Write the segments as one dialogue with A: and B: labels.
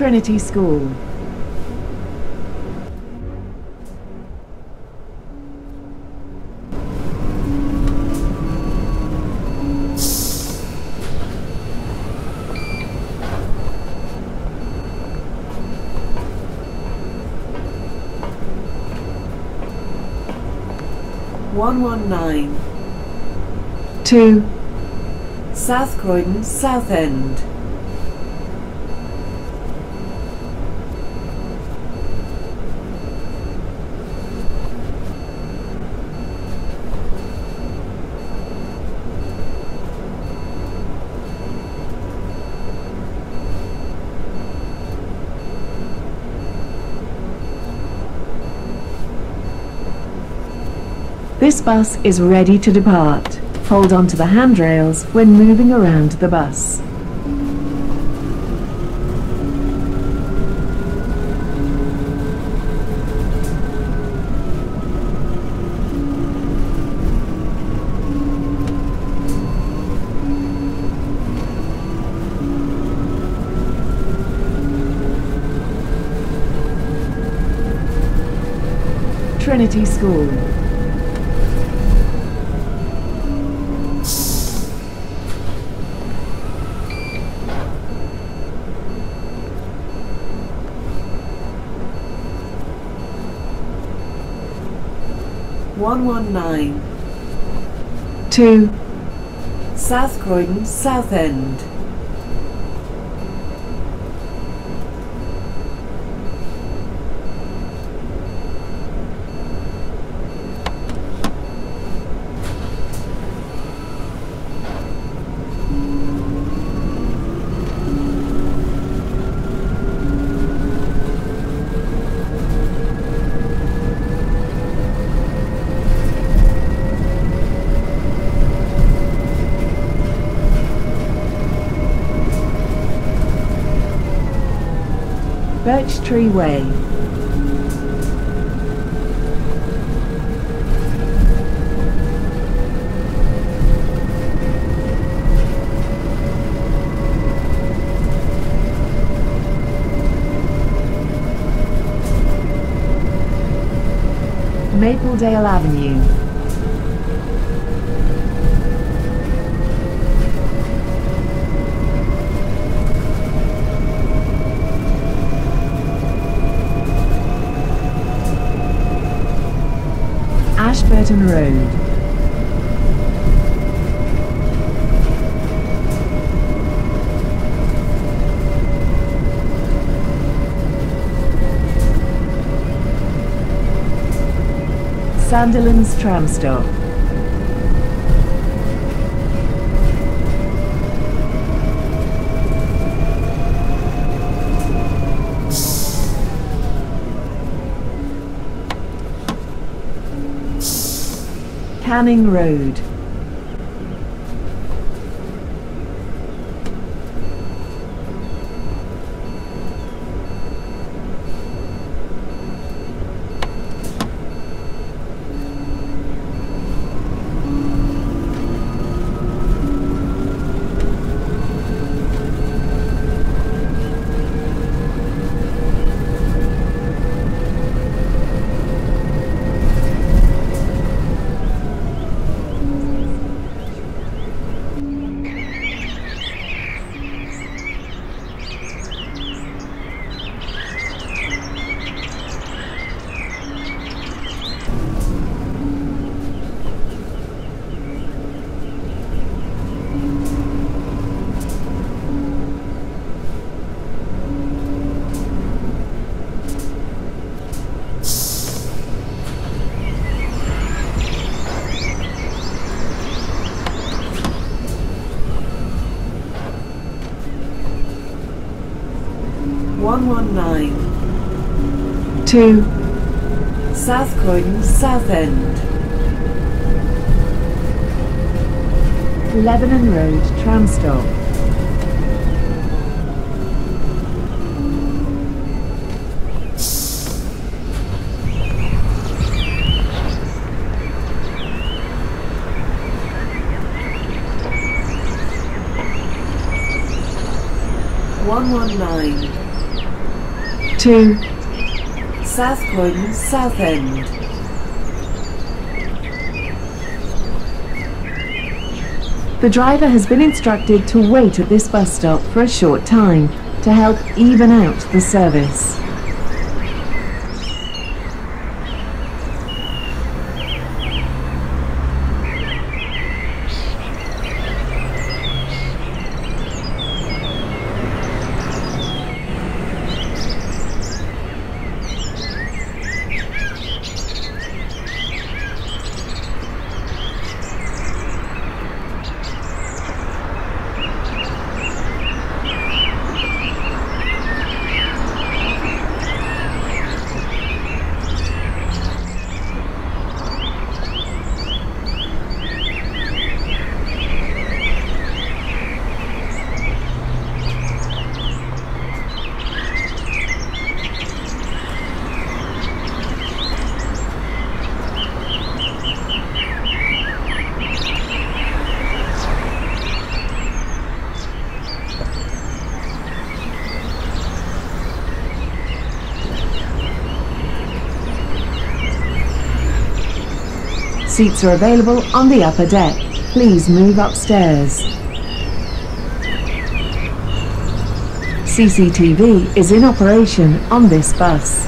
A: Trinity School.
B: One one nine
A: to
B: South Croydon, South End.
A: This bus is ready to depart. Hold on to the handrails when moving around the bus. Trinity School.
B: One one nine.
A: to
B: South Croydon, South End.
A: Birch Tree Way. Mapledale Avenue. Ashburton Road. Sandilands tram stop. Canning Road.
B: One one nine.
A: to
B: South Croydon, South End.
A: Lebanon Road tram stop.
B: One one nine.
A: 2,
B: South Croydon South End.
A: The driver has been instructed to wait at this bus stop for a short time to help even out the service. Seats are available on the upper deck. Please move upstairs. CCTV is in operation on this bus.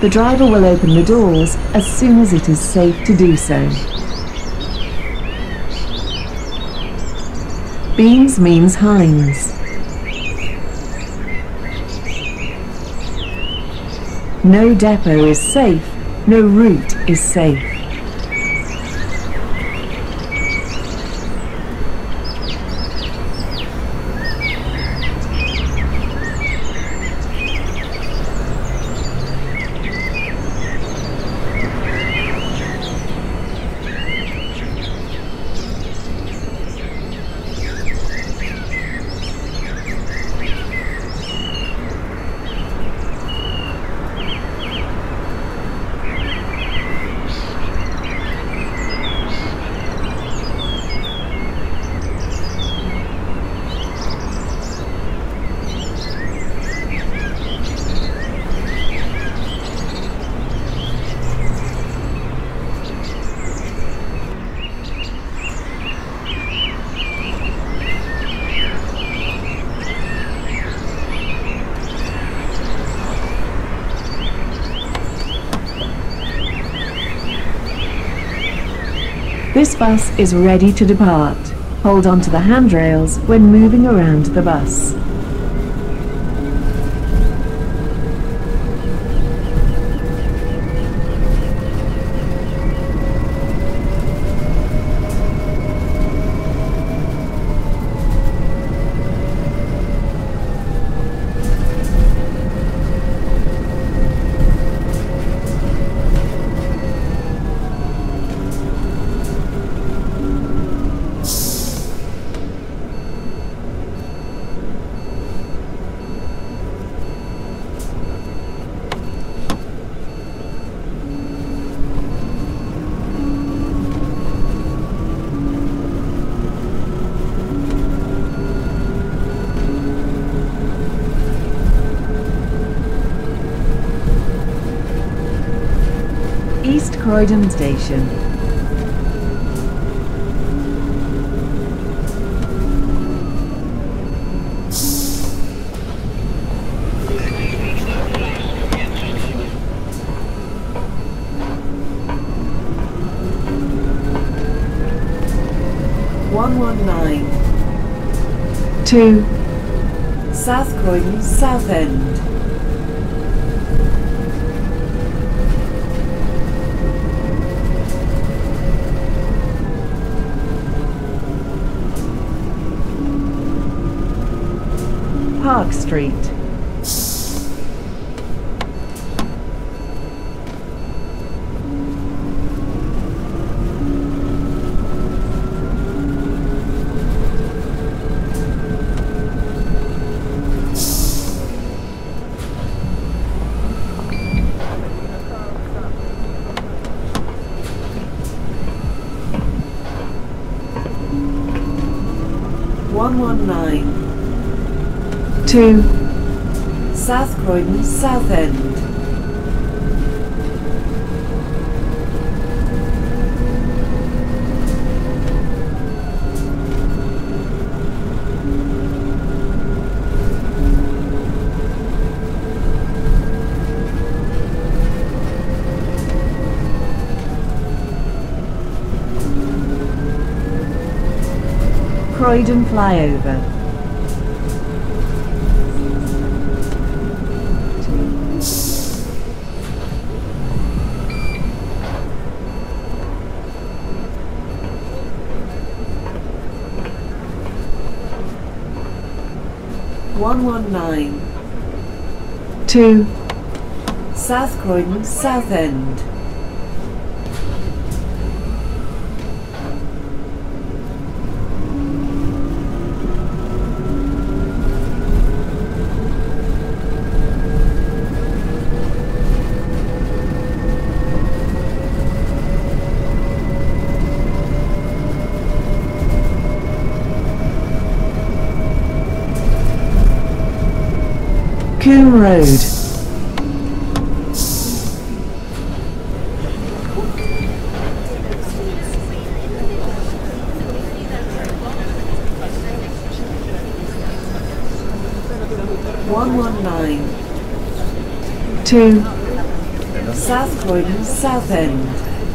A: The driver will open the doors as soon as it is safe to do so. Beams means Heinz. No depot is safe, no route is safe. This bus is ready to depart. Hold on to the handrails when moving around the bus. Croydon Station.
B: One one nine.
A: 2,
B: South Croydon South End.
A: Park Street.
B: One one nine.
A: To
B: South Croydon South End.
A: Croydon flyover.
B: One one nine.
A: to
B: South Croydon
A: Coombe Road.
B: One one nine.
A: to
B: South Croydon South End.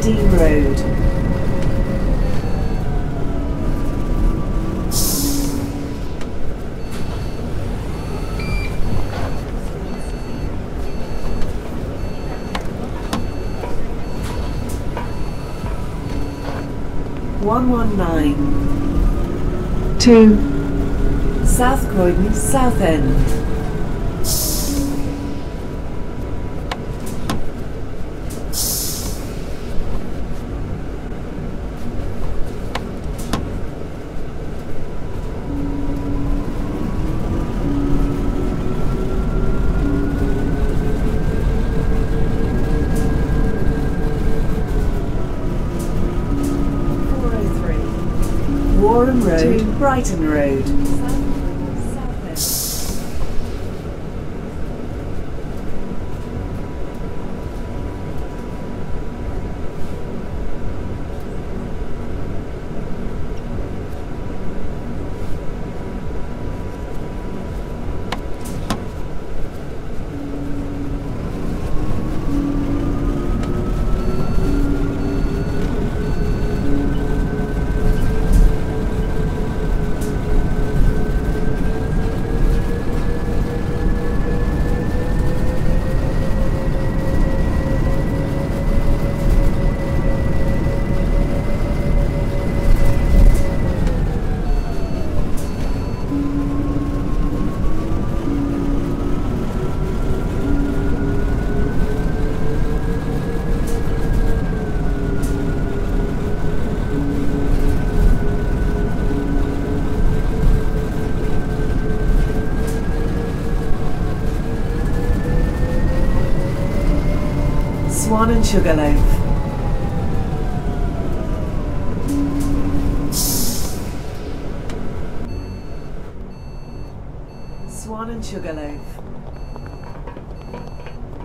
B: Aberdeen Road. One one nine.
A: to
B: South Croydon South End. Four Warren Road. Brighton Road. And Sugarloaf. Swan and Sugarloaf.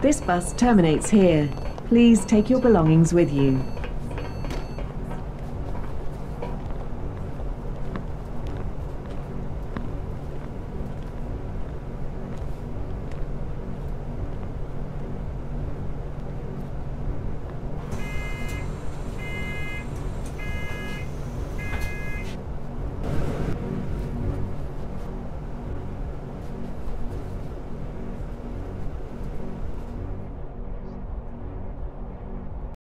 A: This bus terminates here. Please take your belongings with you.